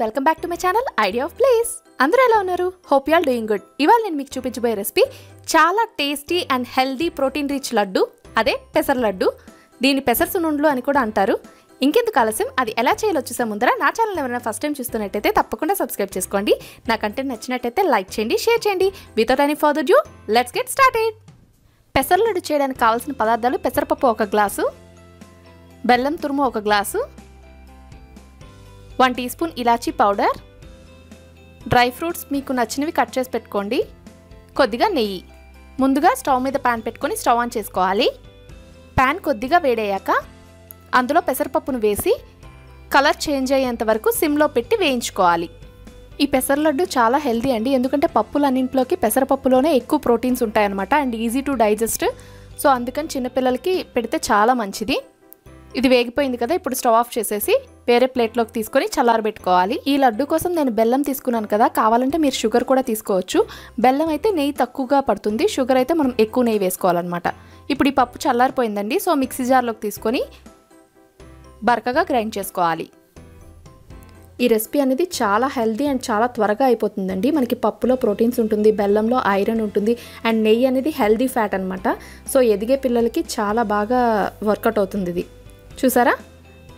Welcome back to my channel idea of place. అందరూ ఎలా ఉన్నారు? Hope you all doing good. ఇవాళ నేను మీకు చూపించబోయే రెసిపీ చాలా tasty and healthy protein rich laddu అదే పెసర లడ్డు. దీన్ని పెసర సునుండ్లు అని కూడా అంటారు. ఇంకెందుకు ఆలస్యం? అది ఎలా చేయాలో చూసే ముందర నా ఛానల్ ఎవరైనా ఫస్ట్ టైం చూస్తున్నట్టయితే తప్పకుండా సబ్స్క్రైబ్ చేసుకోండి. నా కంటెంట్ నచ్చినట్టయితే లైక్ చేయండి షేర్ చేయండి. Without any further due let's get started పెసర లడ్డు చేయడానికి కావాల్సిన పదార్థాలు పెసరపప్పు ఒక గ్లాసు బెల్లం తురుము ఒక గ్లాసు వన్ టీ స్పూన్ ఇలాచీ పౌడర్. డ్రై ఫ్రూట్స్ మీకు నచ్చినవి కట్ చేసి పెట్టుకోండి. కొద్దిగా నెయ్యి. ముందుగా స్టవ్ మీద ప్యాన్ పెట్టుకొని స్టవ్ ఆన్ చేసుకోవాలి. ప్యాన్ కొద్దిగా వేడయ్యాక అందులో పెసరపప్పును వేసి కలర్ చేంజ్ అయ్యేంత వరకు సిమ్లో పెట్టి వేయించుకోవాలి. ఈ పెసర లడ్డు చాలా హెల్దీ అండి. ఎందుకంటే పప్పులన్నింటిలోకి పెసరపప్పులోనే ఎక్కువ ప్రోటీన్స్ ఉంటాయన్నమాట and easy to digest. So అందుకని చిన్నపిల్లలకి పెడితే చాలా మంచిది. ఇది వేగిపోయింది కదా ఇప్పుడు స్టవ్ ఆఫ్ చేసేసి వేరే ప్లేట్లోకి తీసుకొని చల్లారబెట్టుకోవాలి ఈ లడ్డు కోసం నేను బెల్లం తీసుకున్నాను కదా కావాలంటే మీరు షుగర్ కూడా తీసుకోవచ్చు. బెల్లం అయితే నెయ్యి తక్కువగా పడుతుంది షుగర్ అయితే మనం ఎక్కువ నెయ్యి వేసుకోవాలన్నమాట. ఇప్పుడు ఈ పప్పు చల్లారిపోయిందండి సో మిక్సీ జార్లోకి తీసుకొని బరకగా గ్రైండ్ చేసుకోవాలి. ఈ రెసిపీ అనేది చాలా హెల్దీ అండ్ చాలా త్వరగా అయిపోతుందండి. మనకి పప్పులో ప్రోటీన్స్ ఉంటుంది బెల్లంలో ఐరన్ ఉంటుంది అండ్ నెయ్యి అనేది హెల్దీ ఫ్యాట్ అనమాట సో ఎదిగే పిల్లలకి చాలా బాగా వర్కౌట్ అవుతుంది ఇది. చూసారా?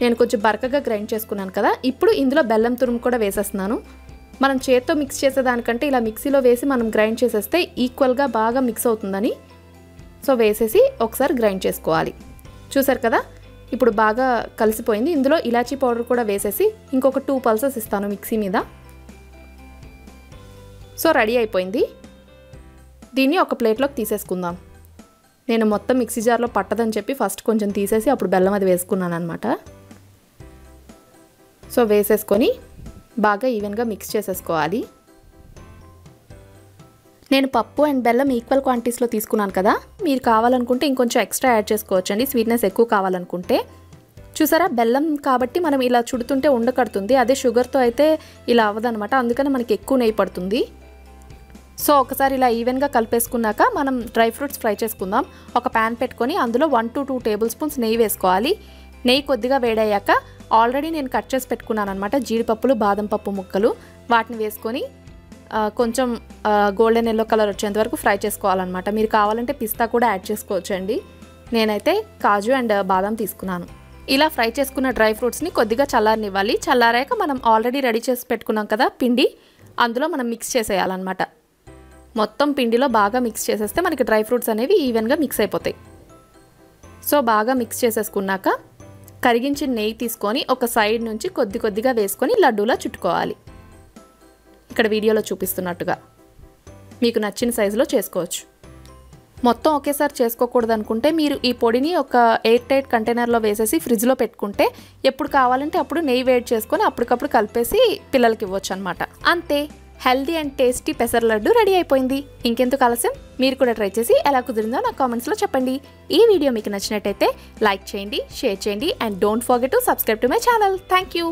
నేను కొంచెం బరకగా గ్రైండ్ చేసుకున్నాను కదా ఇప్పుడు ఇందులో బెల్లం తురుము కూడా వేసేస్తున్నాను. మనం చేత్తో మిక్స్ చేసేదానికంటే ఇలా మిక్సీలో వేసి మనం గ్రైండ్ చేసేస్తే ఈక్వల్గా బాగా మిక్స్ అవుతుందని. సో వేసేసి ఒకసారి గ్రైండ్ చేసుకోవాలి. చూసారు కదా ఇప్పుడు బాగా కలిసిపోయింది. ఇందులో ఇలాచీ పౌడర్ కూడా వేసేసి ఇంకొక టూ పల్సెస్ ఇస్తాను మిక్సీ మీద. సో రెడీ అయిపోయింది. దీన్ని ఒక ప్లేట్లోకి తీసేసుకుందాం. నేను మొత్తం మిక్సీ జార్లో పట్టదని చెప్పి ఫస్ట్ కొంచెం తీసేసి అప్పుడు బెల్లం అది వేసుకున్నాను అనమాట సో వేసేసుకొని బాగా ఈవెన్గా మిక్స్ చేసేసుకోవాలి. నేను పప్పు అండ్ బెల్లం ఈక్వల్ క్వాంటిటీస్లో తీసుకున్నాను కదా మీరు కావాలనుకుంటే ఇంకొంచెం ఎక్స్ట్రా యాడ్ చేసుకోవచ్చు అండి స్వీట్నెస్ ఎక్కువ కావాలనుకుంటే. చూసారా? బెల్లం కాబట్టి మనం ఇలా చుడుతుంటే ఉండకడుతుంది అదే షుగర్తో అయితే ఇలా అవ్వదనమాట అందుకని మనకి ఎక్కువ నెయ్యి పడుతుంది. సో ఒకసారి ఇలా ఈవెన్గా కలిపేసుకున్నాక మనం డ్రై ఫ్రూట్స్ ఫ్రై చేసుకుందాం. ఒక ప్యాన్ పెట్టుకొని అందులో one to two tablespoons నెయ్యి వేసుకోవాలి. నెయ్యి కొద్దిగా వేడయ్యాక ఆల్రెడీ నేను కట్ చేసి పెట్టుకున్నాను అనమాట జీడిపప్పులు బాదం పప్పు ముక్కలు. వాటిని వేసుకొని కొంచెం గోల్డెన్ ఎల్లో కలర్ వచ్చేంత వరకు ఫ్రై చేసుకోవాలన్నమాట. మీరు కావాలంటే పిస్తా కూడా యాడ్ చేసుకోవచ్చు అండి నేనైతే కాజు అండ్ బాదం తీసుకున్నాను. ఇలా ఫ్రై చేసుకున్న డ్రై ఫ్రూట్స్ని కొద్దిగా చల్లారనివ్వాలి. చల్లారాక మనం ఆల్రెడీ రెడీ చేసి పెట్టుకున్నాం కదా పిండి అందులో మనం మిక్స్ చేసేయాలన్నమాట. మొత్తం పిండిలో బాగా మిక్స్ చేసేస్తే మనకి డ్రై ఫ్రూట్స్ అనేవి ఈవెన్గా మిక్స్ అయిపోతాయి. సో బాగా మిక్స్ చేసేసుకున్నాక కరిగించిన నెయ్యి తీసుకొని ఒక సైడ్ నుంచి కొద్ది కొద్దిగా వేసుకొని లడ్డూలా చుట్టుకోవాలి. ఇక్కడ వీడియోలో చూపిస్తున్నట్టుగా. మీకు నచ్చిన సైజులో చేసుకోవచ్చు. మొత్తం ఒకేసారి చేసుకోకూడదు అనుకుంటే మీరు ఈ పొడిని ఒక ఎయిర్ టైట్ కంటైనర్లో వేసేసి ఫ్రిడ్జ్లో పెట్టుకుంటే ఎప్పుడు కావాలంటే అప్పుడు నెయ్యి వేడి చేసుకొని అప్పటికప్పుడు కలిపేసి పిల్లలకి ఇవ్వచ్చు అనమాట అంతే. హెల్దీ అండ్ టేస్టీ పెసర లడ్డు రెడీ అయిపోయింది. ఇంకెందుకు ఆలస్యం? మీరు కూడా ట్రై చేసి ఎలా కుదిరిందో నాకు కామెంట్స్లో చెప్పండి. ఈ వీడియో మీకు నచ్చినట్టయితే లైక్ చేయండి షేర్ చేయండి and don't forget to subscribe to my channel thank you